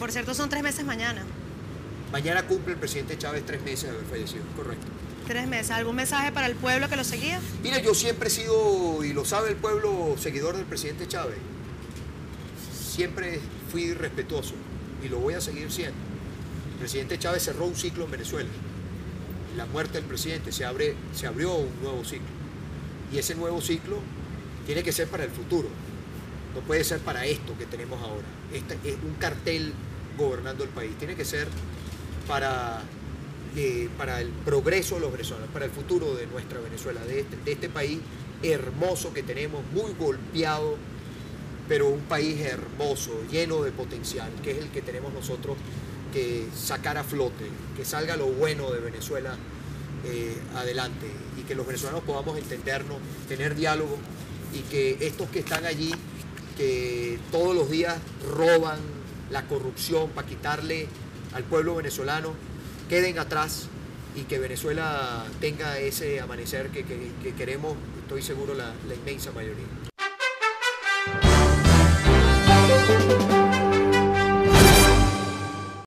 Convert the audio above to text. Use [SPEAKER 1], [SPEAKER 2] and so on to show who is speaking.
[SPEAKER 1] por cierto son tres meses mañana.
[SPEAKER 2] Mañana cumple el presidente Chávez tres meses de haber fallecido, correcto.
[SPEAKER 1] Tres meses. ¿Algún mensaje para el pueblo que lo seguía?
[SPEAKER 2] Mira, yo siempre he sido, y lo sabe el pueblo, seguidor del presidente Chávez. Siempre fui respetuoso y lo voy a seguir siendo. El presidente Chávez cerró un ciclo en Venezuela. La muerte del presidente se, abre, se abrió un nuevo ciclo. Y ese nuevo ciclo tiene que ser para el futuro. No puede ser para esto que tenemos ahora. Este es un cartel gobernando el país. Tiene que ser para, eh, para el progreso de los venezolanos, para el futuro de nuestra Venezuela, de este, de este país hermoso que tenemos, muy golpeado, pero un país hermoso, lleno de potencial, que es el que tenemos nosotros que sacar a flote, que salga lo bueno de Venezuela eh, adelante y que los venezolanos podamos entendernos, tener diálogo y que estos que están allí, que todos los días roban la corrupción para quitarle al pueblo venezolano, queden atrás y que Venezuela tenga ese amanecer que, que- que queremos, estoy seguro, la inmensa mayoría.